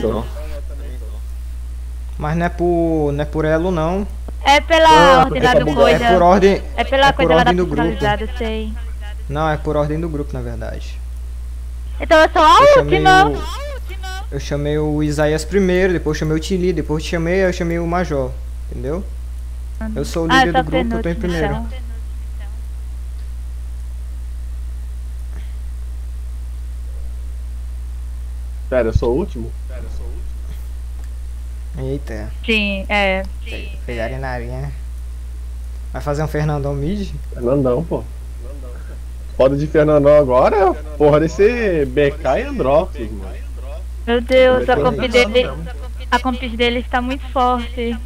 tô. Mas não é por, não é por elo não. É pela Ah, ordem lá é do coisa. É por ordem. É pela é por coisa lá da ordem do grupo. sei. Não, é por ordem do grupo, na verdade. Então eu sou a Eu chamei última. o, eu chamei o Isaías primeiro, depois chamei o Tili, depois chamei, eu chamei o Major. Entendeu? Eu sou o Ah, líder eu tô do grupo, eu tô em primeiro. então. Sério, eu sou o último? Eita, Sim, é. fez arinarinha. Vai fazer um Fernandão mid? Fernandão, pô. Foda de Fernandão agora é a porra desse BK e Androxus, mano. Meu Deus, a comp dele. A comp dele está muito forte.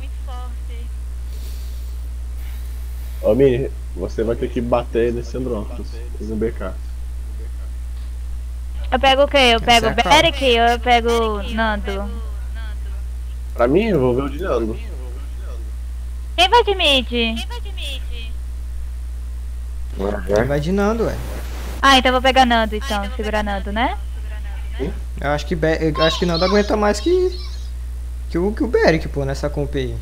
Ô, Mini, você vai ter que bater nesse Androxus, no BK. Eu pego o quê? Eu pego é o qual? Beric ou eu pego o Nando? Pra mim, eu vou ver o de Nando. Quem vai de mid? Ele vai de Nando, ué. Ah, então eu vou pegar Nando então, segurar Nando, né? Eu acho que, Be- eu acho que Nando aguenta mais que, que, o, que o Beric, pô, nessa comp aí.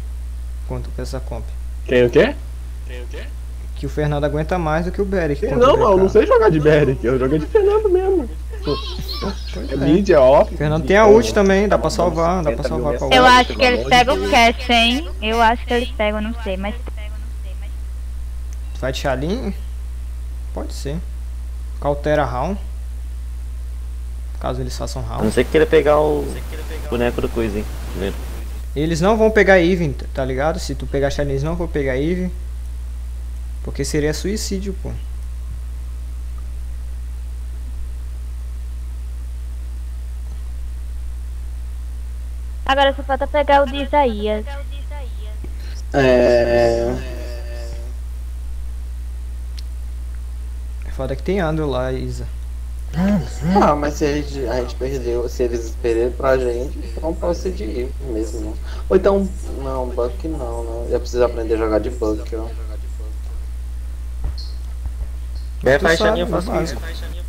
Quanto com essa comp. Quem o quê? Que o Fernando aguenta mais do que o Beric. Quem não, o mano, eu não sei jogar de Beric, eu joguei de Fernando mesmo. Pois É é. é off. Fernando tem a ult também, dá pra salvar, dá pra salvar com a Eu ult. acho que eles pegam o Cass, hein? Eu acho que eles pegam, não sei, mas. Tu vai de? Pode ser. Cautera round. Caso eles façam A não round. ser que queira pegar o boneco do coisa, hein? Eles não vão pegar Even, tá ligado? Se tu pegar Shalim, eles não vão pegar Even. Porque seria suicídio, pô. Agora só falta pegar o de Isaías. É. Foda que tem Andrew lá, Isa. Ah, mas se a gente, a gente perdeu, se eles perderam pra gente, então pode ser de ir mesmo. Ou então, não, Buck não, não. Já precisa aprender a jogar de Buck, ó. É, faz eu é faço básico. isso.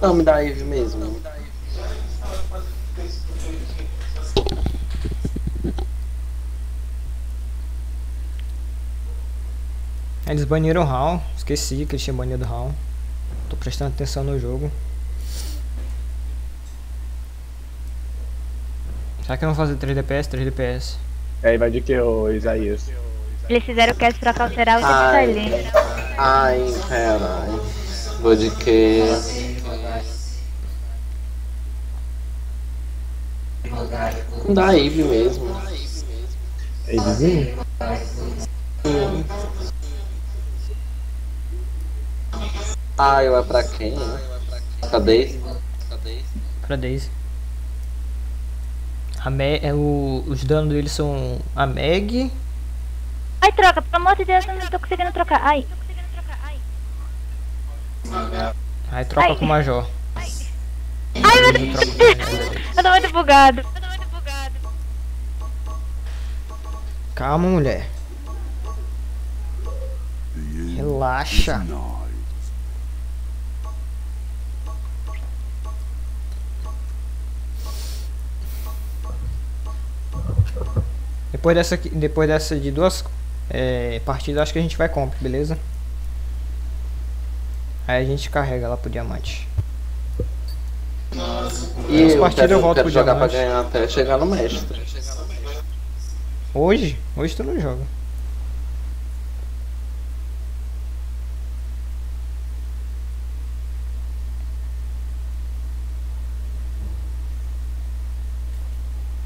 Não, me dá Eve mesmo. Eles baniram o Raul. Esqueci que eles tinham banido o Raul. Tô prestando atenção no jogo. Será que eu vou fazer 3 DPS? 3 DPS. Aí vai de que, ô Isaías? Eles fizeram o Cass pra cauterar o Ai. Ai, caralho. Vou de que. Não dá Eve mesmo. Aí, vizinho? Ah, eu é pra quem? Cadê? Pra Daisy. A Me é o, os danos deles são a Meg. Ai, troca, pelo amor de Deus, eu não tô conseguindo trocar. Ai. Aí troca Ai. com o Major. Ai, meu Deus. Eu tô muito bugado. Calma, mulher. Relaxa. Depois dessa, aqui- depois dessa de duas é, partidas, acho que a gente vai comp, beleza? Aí a gente carrega lá pro diamante. E As eu partidas quero, eu volto quero pro jogar pra diamante. ganhar até chegar no mestre. Hoje? Hoje tu não joga.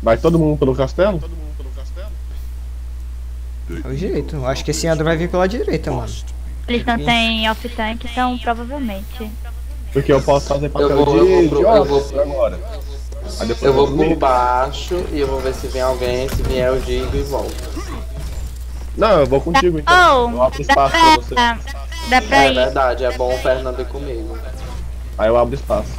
Vai todo mundo pelo castelo? É o jeito. Eu Acho que esse Andro vai vir pela direita, mano. Eles não têm off-tank, então provavelmente. Porque eu posso fazer papel Eu vou- de, eu vou de pro- eu vou- agora. Aí depois Eu vou por baixo e eu vou ver se vem alguém, se vier eu digo e volto. Não, eu vou contigo então. Oh, Eu abro espaço pra você. pra, dá pra É ir. verdade, é bom o Fernando ir comigo. Aí eu abro espaço.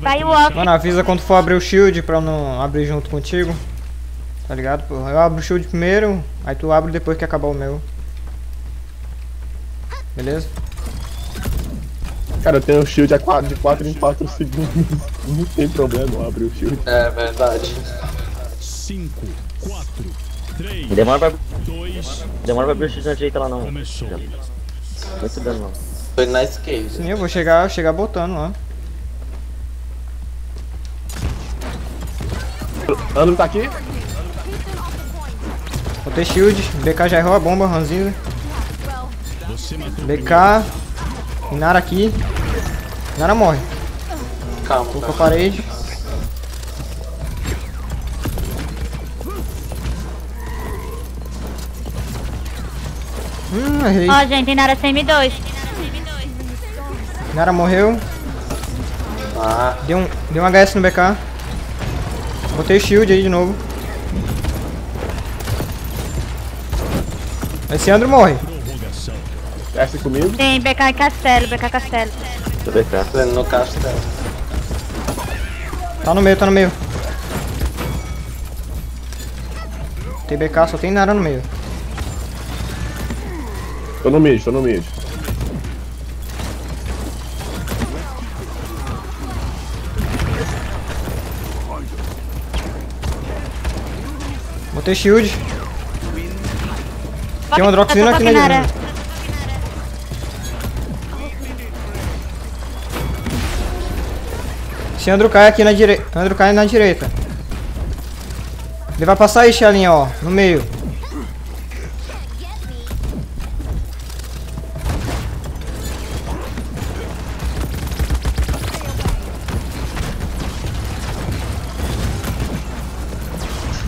Vai o off. Mano, avisa quando for abrir o shield pra eu não abrir junto contigo. Tá ligado? pô? Eu abro o shield primeiro, aí tu abre depois que acabar o meu. Beleza? Cara, eu tenho shield a quatro- de 4 em 4 segundos. Não tem problema abrir o shield. É verdade. 5, 4, 3, Demora pra, 2, demora pra abrir o X na direita lá não. começou. Muito dano não. Foi na esquerda. Sim, eu vou chegar, chegar botando lá. Andro tá aqui? Botei shield, BK já errou a bomba, Ranzinho. BK, Inara aqui. Inara morre. Calma, Tô com a parede. Hum, errei. Ó, gente, Inara CM2. Inara morreu. Ah, Deu um, deu um HS no BK. Botei shield aí de novo. Esse Andro morre. Desce comigo. Tem BK e Castelo, BK Castelo. Deixa eu ver cá. tô indo no castelo. Tá no meio, tá no meio. Tem BK, só tem Nara no meio. Tô no mid, tô no mid. Botei shield. Tem um Androxino aqui na. Esse Andro cai aqui na direita. Andro cai na direita. Ele vai passar aí, Xelinha, ó. No meio.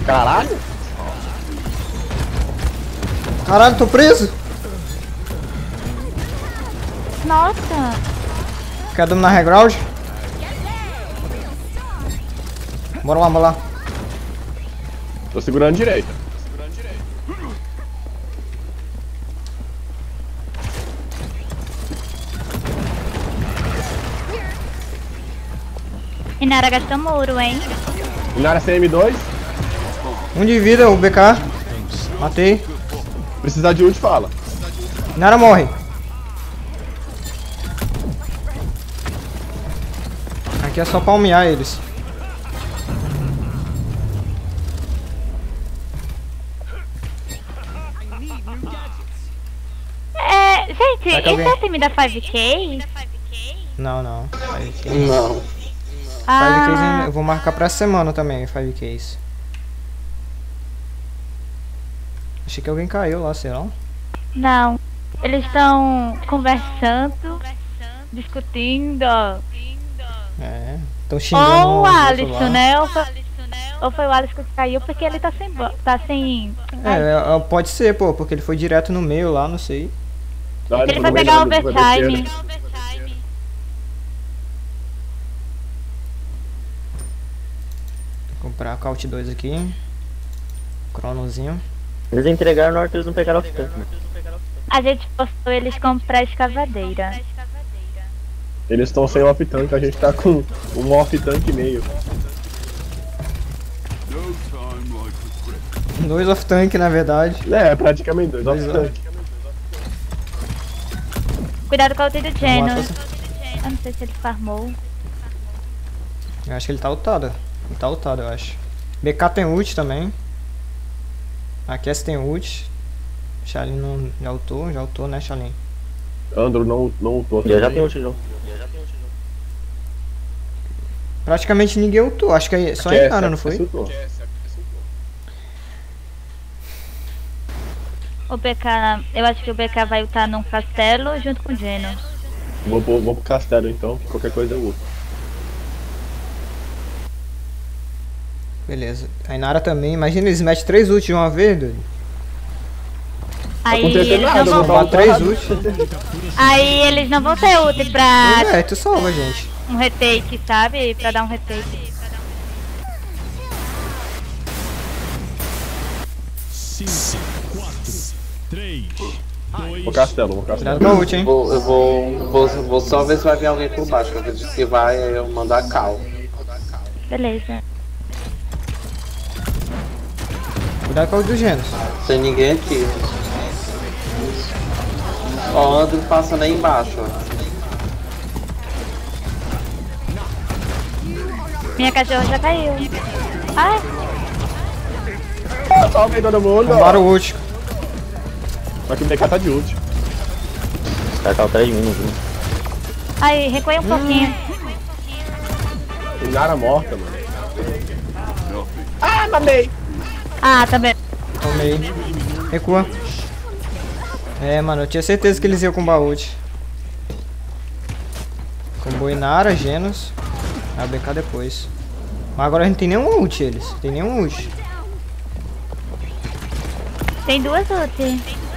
Caralho! Caralho, tô preso. Nossa. Quer dominar high Bora lá, bora lá. Tô segurando direita. Inara gastou muro, hein? Inara CM2. Um de vida, o BK. Matei. Precisar de ult, fala. Nara morre. Aqui é só palmear eles. Gente, Vai que esse alguém- é o time da 5K? Não, não. 5K. Não. 5Ks Ah, eu vou marcar pra semana também, 5Ks. Achei que alguém caiu lá, sei lá. não. Eles estão conversando, discutindo. É. Tô xingando Ou o Alisson, né? Ou foi, ou foi o Alisson que caiu porque ele tá sem. bo- Tá sem. É, é, pode ser, pô, porque ele foi direto no meio lá, não sei. Não, Ele foi vai pegar o overtime. comprar a Caut 2 aqui. Cronozinho. Eles entregaram hora que eles não pegaram o tanque. né? A gente postou eles comprar escavadeira. Eles estão sem off-tank, a gente tá com um off-tank e meio. Dois off tank, na verdade. É, praticamente dois Dois off-tank. Cuidado com o ult do Genos. Eu não sei se ele farmou. Eu acho que ele tá ultado. Ele tá ultado, eu acho. BK tem ult também. A Cass tem ult. Shalin não já ultou, já ultou, né, Shalin? Andro não, não ultou. Já também. tenho o tijolo. Praticamente ninguém ultou. Acho que é só Cass, a Inara, não Cass foi? ultou. O BK. Eu acho que o BK vai ultar num castelo junto com o Genos. Vou, pro- vou pro castelo então, qualquer coisa eu uso. Beleza. A Inara também. Imagina, eles metem três ults de uma vez, doido. Aí eles, nada, não eu vão, três ults. aí eles não vão ter ult pra É, tu salva, gente. um retake, sabe? Pra dar um retake. 5, 4, 3, 2, Vou castelo, vou Cuidado castelo. com a ult, hein? Vou, eu vou, vou, vou só ver se vai vir alguém por baixo. Eu acredito que vai, eu mando a cal. Beleza. Cuidado com a ult do Genos. Sem ninguém aqui. Ó, o Andro passando aí embaixo, ó. Minha cachorra já caiu. Ai, Salve todo mundo. Bombaram o ult. Só que o BK tá de ult. Os caras estavam atrás de mim, não viu? ai, recuei um pouquinho. Tem Nara morta, mano. Ah, mamei! Ah, tá bem. Tomei. Recua. É, mano, eu tinha certeza que eles iam com ult. Combo Inara, Genos. A BK depois. Mas agora a gente tem nenhum ult eles. Tem nenhum ult. Tem duas ult.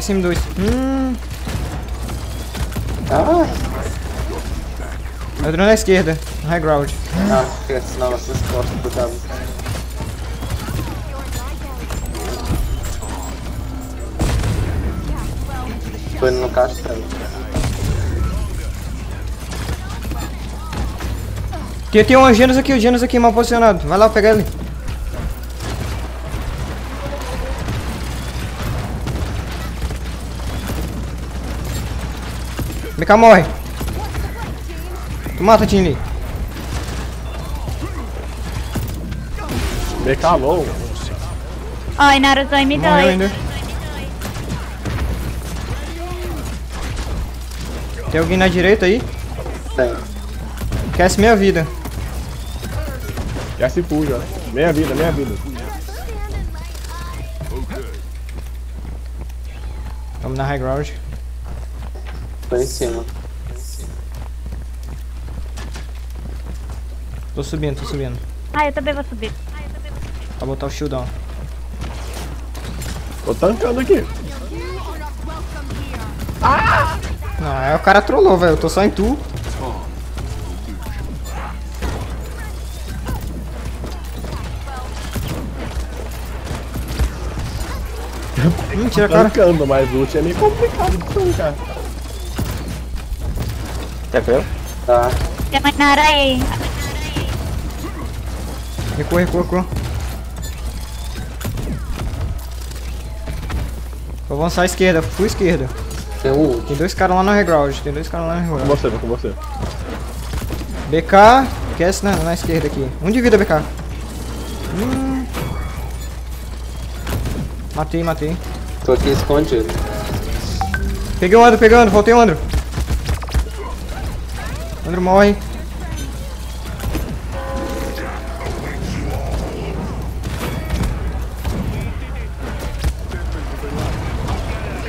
Sim dois. Hum. Ah, Outro na esquerda. No high ground. ah, senão vocês cortam pro Davi. Foi no castelo. Tem, tem um Genos aqui, o Genos aqui mal posicionado. Vai lá pegar ele. BK morre. Tu mata, Tim Lee. BK low. Ó, Inara usou Morreu M2. ainda. Tem alguém na direita aí? Tem. Esquece minha vida. Já se fuja. Meia vida, meia vida. Vamos na high ground. Tô em cima. Tô subindo, tô subindo. Ai, eu também vou subir. Pra botar o shieldão. Tô tancando aqui. Não, é o cara trollou, velho. Eu tô só em tu. Mentira, cara. Tancando, mas o ult é meio complicado de tancar. Ver? Tá. Tem uma Inara aí. Recua, recua, recua. Vou avançar à esquerda, fui esquerda. Tem um. Tem dois caras lá no high ground, tem dois caras lá no high Com você, vou com você. BK, Cass na, na esquerda aqui. Um de vida, BK. Hum. Matei, matei. Tô aqui escondido. Peguei o Andro, peguei o Andro, voltei o Andro. Andro morre.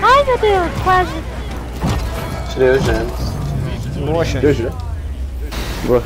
Ai, meu Deus, quase. Tirei os gems. Poxa. GG. Boa.